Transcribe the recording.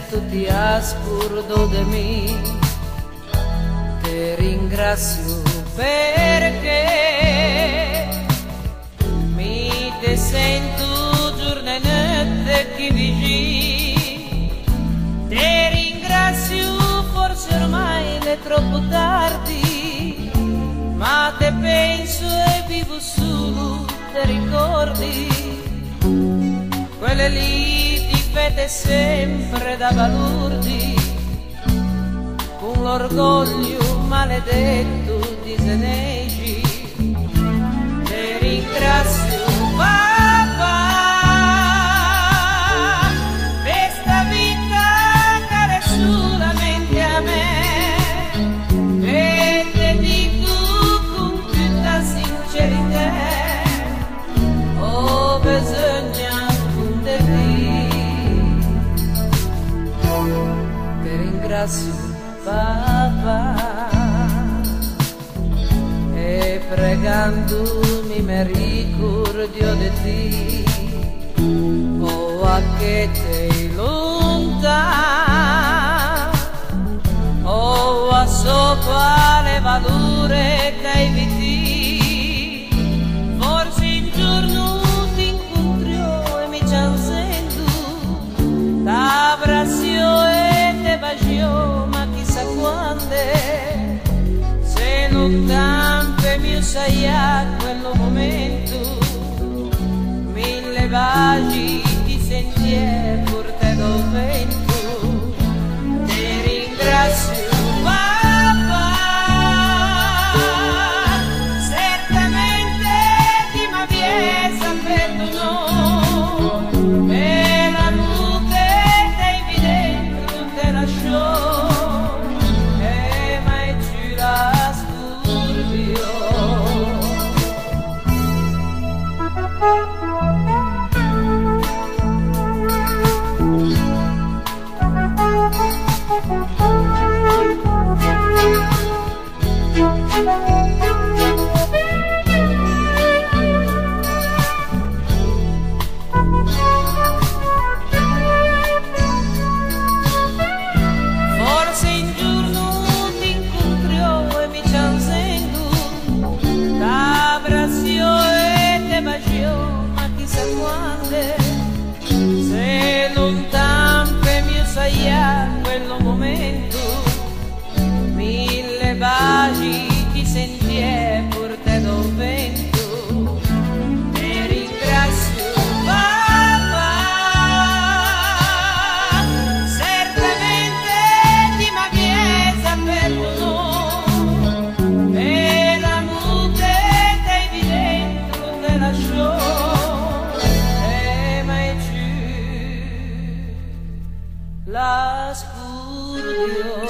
ser tu ti aspurdo de mí. Te ringrazio perché mi te sento giorno e notte che vigi Te ringrazio forse ormai è troppo tardi ma te penso e vivo solo te ricordi. Quelle lì ti fete sempre da balurdi con l'orgoglio maledetto di Zenegi ringrazio papà e pregandomi mi ricordo di te o a che te lontano bacio ma chissà quando se non tampe mi sai a quello momento se non las judíos.